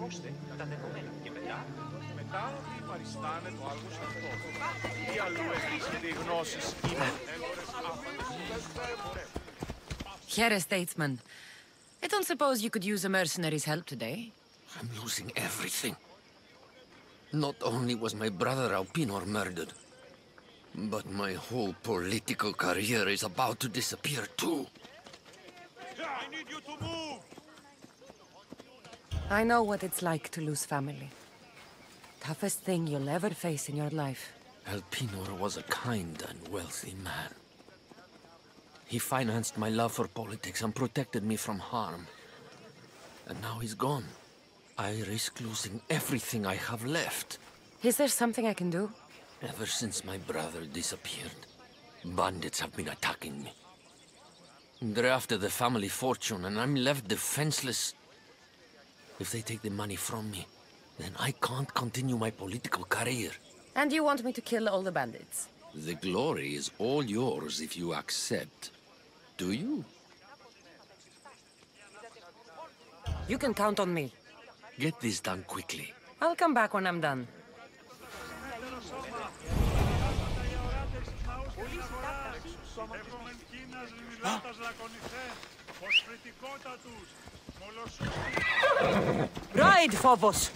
Δώστε τα δεδομένα και μετά Μετά ότι παριστάνε το άλγος αυτό. Τι αλλού βρίσκεται οι γνώσεις είναι έγορες άφαντες. Here, statesman. I don't suppose you could use a mercenary's help today. I'm losing everything. Not only was my brother Alpinor murdered, but my whole political career is about to disappear too. I need you to move! I know what it's like to lose family. Toughest thing you'll ever face in your life. Alpinor was a kind and wealthy man. He financed my love for politics and protected me from harm. And now he's gone. I risk losing everything I have left. Is there something I can do? Ever since my brother disappeared, bandits have been attacking me. They're after the family fortune, and I'm left defenseless. If they take the money from me, then I can't continue my political career. And you want me to kill all the bandits? The glory is all yours if you accept. Do you? You can count on me. Get this done quickly. I'll come back when I'm done. Ride, Phobos!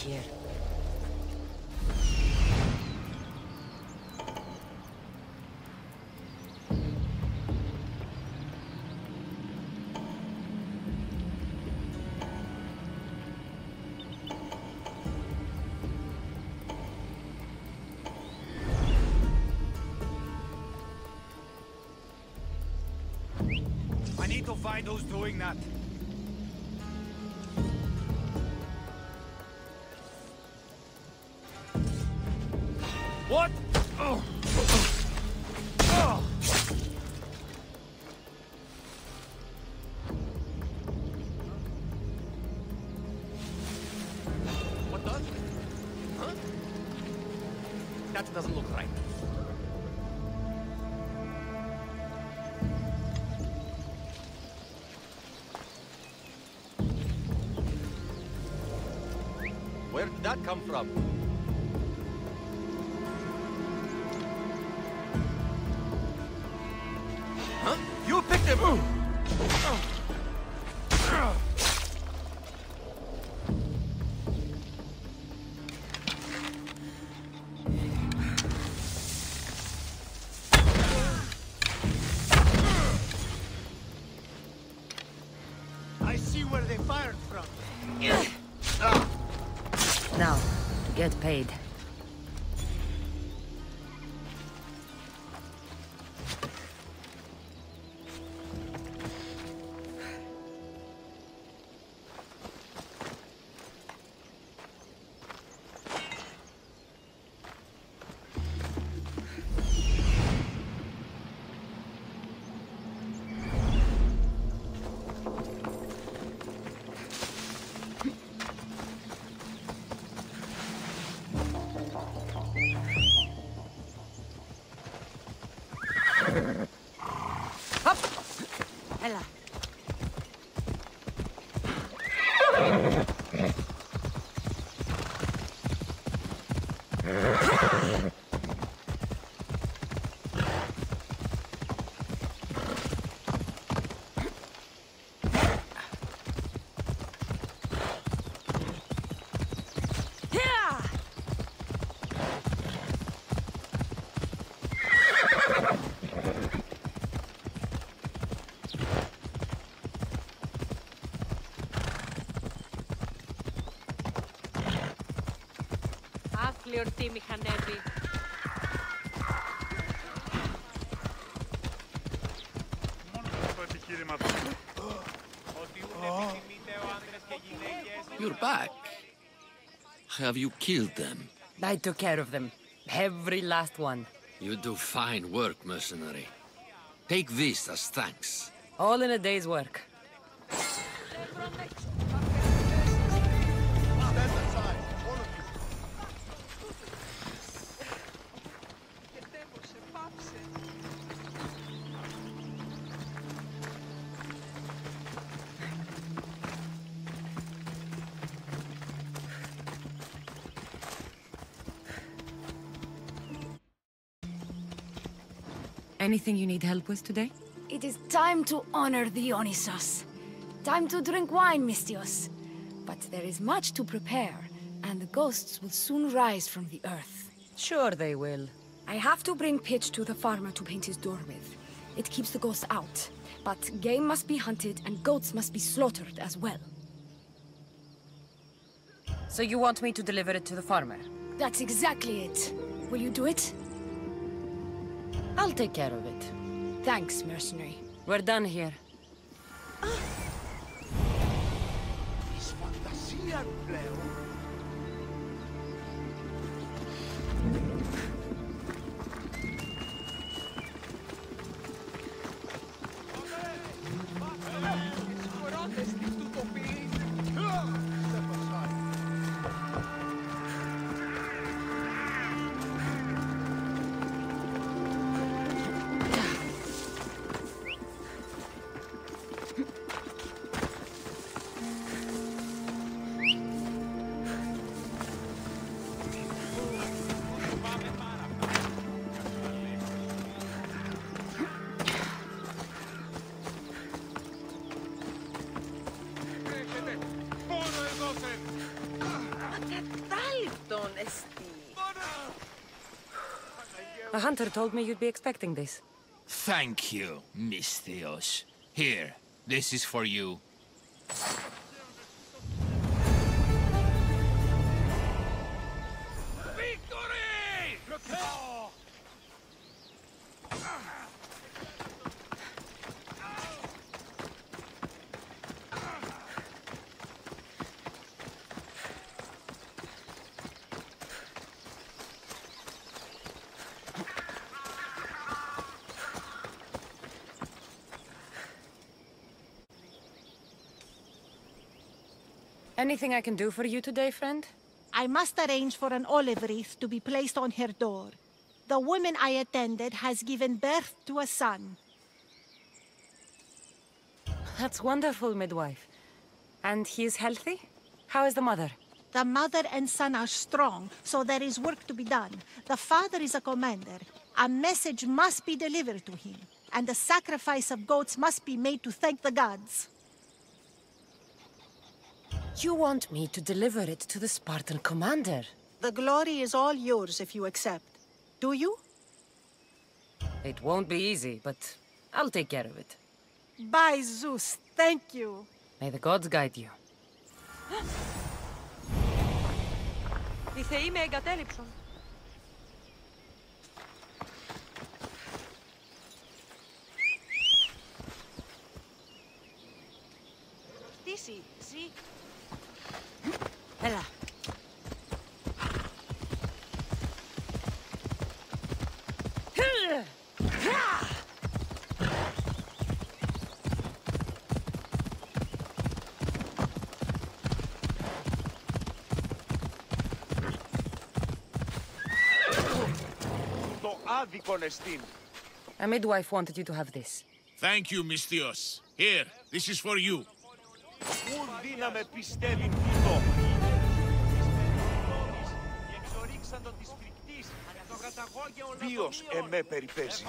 Here. I need to find who's doing that. What? Oh. Oh. What does? Huh? That doesn't look right. Where did that come from? From. Now, get paid. You're back. Have you killed them? I took care of them. Every last one. You do fine work, mercenary. Take this as thanks. All in a day's work. Anything you need help with today? It is time to honor the Dionysos. Time to drink wine, Misthios. But there is much to prepare, and the ghosts will soon rise from the earth. Sure they will. I have to bring pitch to the farmer to paint his door with. It keeps the ghosts out. But game must be hunted, and goats must be slaughtered as well. So you want me to deliver it to the farmer? That's exactly it. Will you do it? I'll take care of it. Thanks, mercenary. We're done here. A hunter told me you'd be expecting this. Thank you, Misthios. Here, this is for you. Anything I can do for you today, friend? I must arrange for an olive wreath to be placed on her door. The woman I attended has given birth to a son. That's wonderful, midwife. And he is healthy? How is the mother? The mother and son are strong, so there is work to be done. The father is a commander. A message must be delivered to him, and a sacrifice of goats must be made to thank the gods. You want me to deliver it to the Spartan commander? The glory is all yours if you accept. Do you? It won't be easy, but I'll take care of it. By Zeus, thank you. May the gods guide you. Οι θεοί με εγκατέλειψαν. Τύση, ζει. Έλα. A midwife wanted you to have this. Thank you, Misthios. Here, this is for you. Βίος εμέ περιπέζει.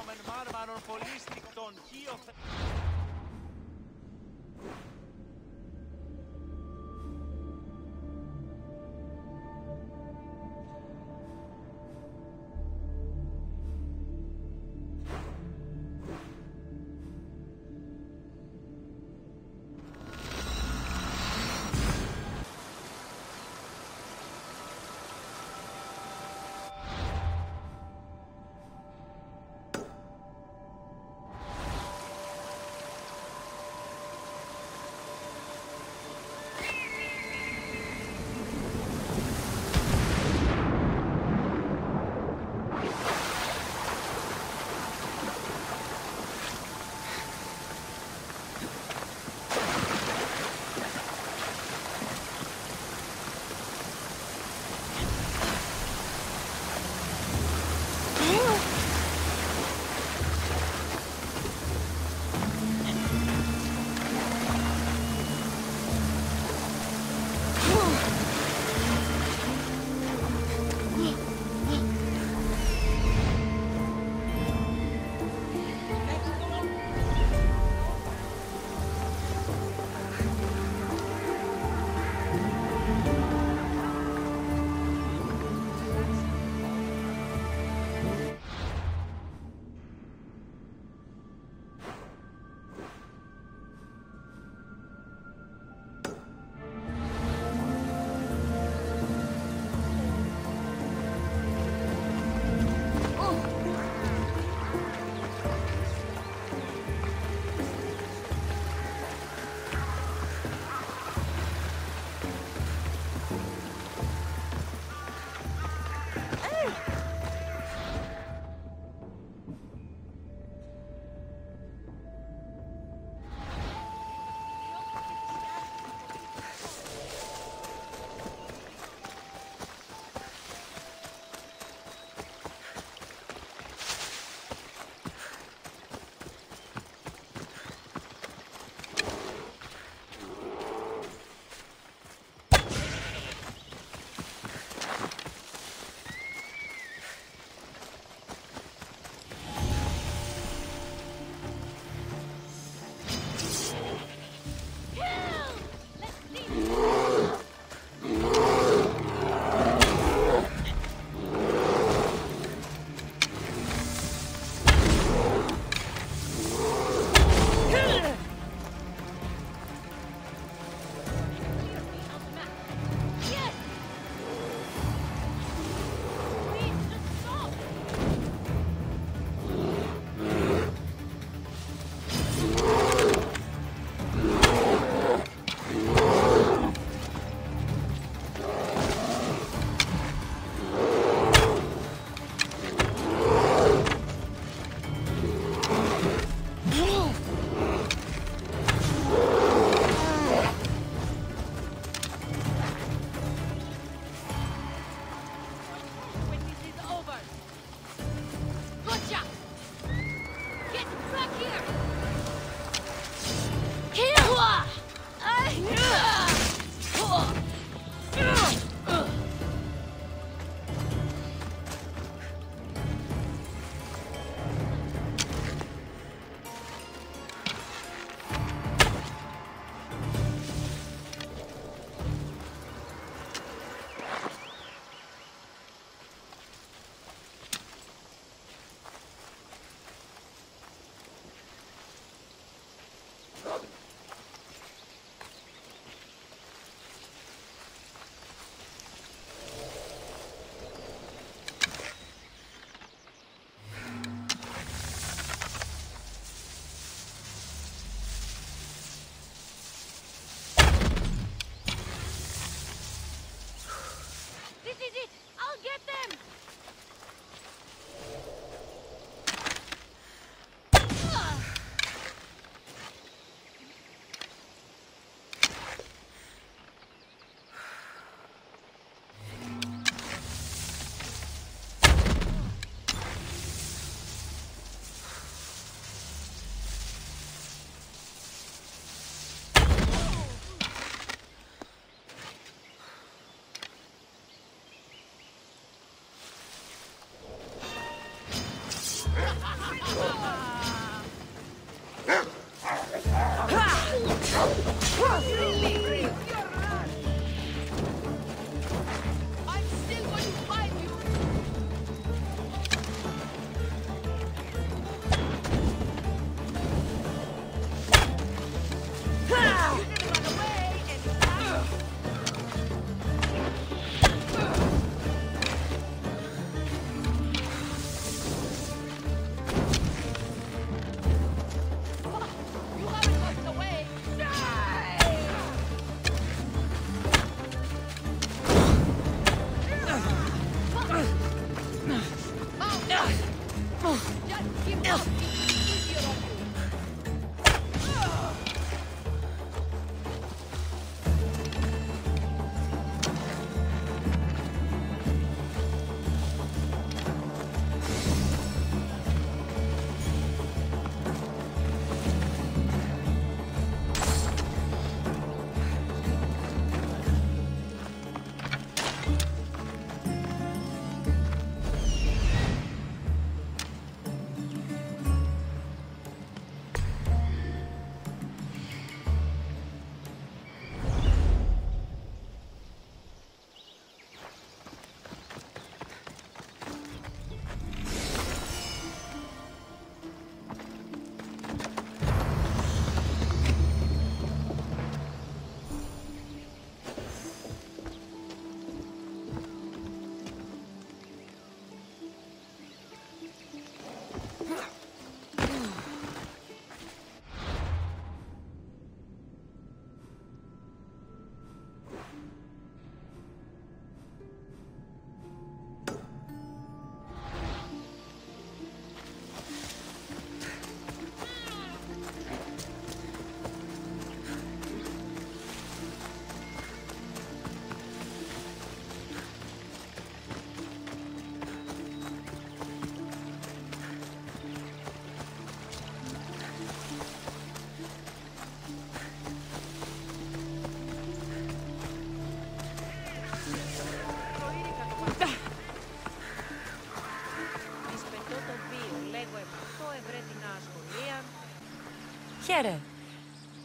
I'm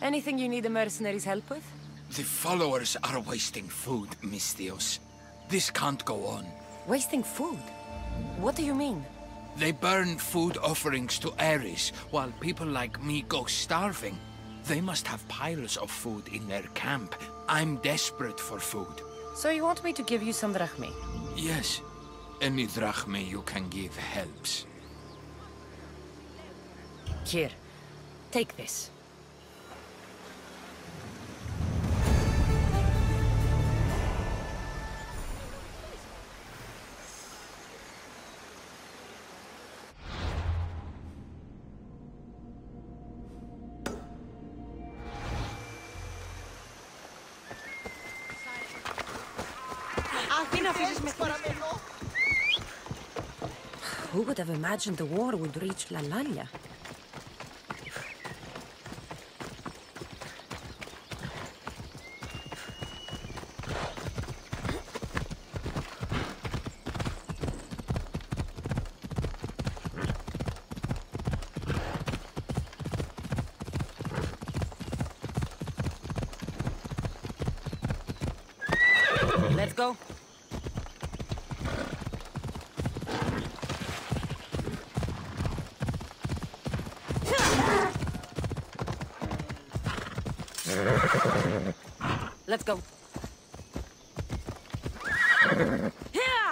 Anything you need the mercenaries' help with? The followers are wasting food, Misthios. This can't go on. Wasting food? What do you mean? They burn food offerings to Ares, while people like me go starving. They must have piles of food in their camp. I'm desperate for food. So you want me to give you some drachmi? Yes, any drachme you can give helps. Here. Take this. Who would have imagined the war would reach La Lalla? Let's go. Yeah!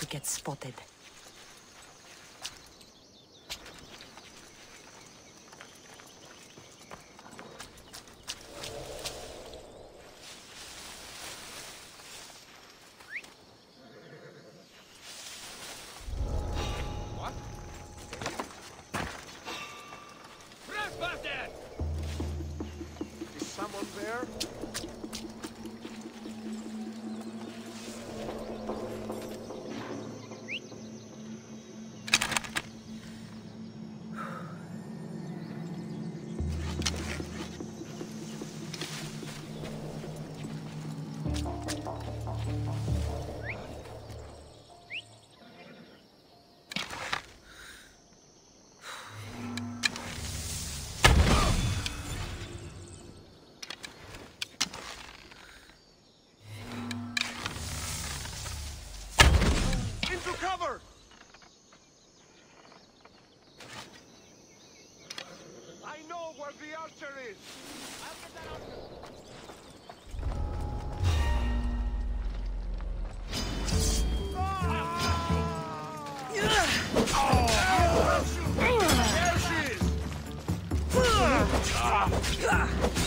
To get spotted.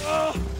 No!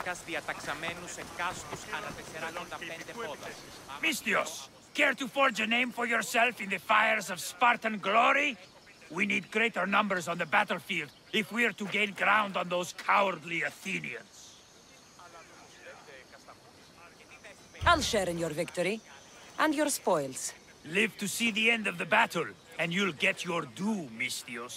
κλίμακας διαταξαμένου σε ανά 45 πόδας. Μίστιος, care to forge a name for yourself in the fires of Spartan glory? We need greater numbers on the battlefield if we are to gain ground on those cowardly Athenians. I'll share in your victory, and your spoils. Live to see the end of the battle, and you'll get your due, Misthios.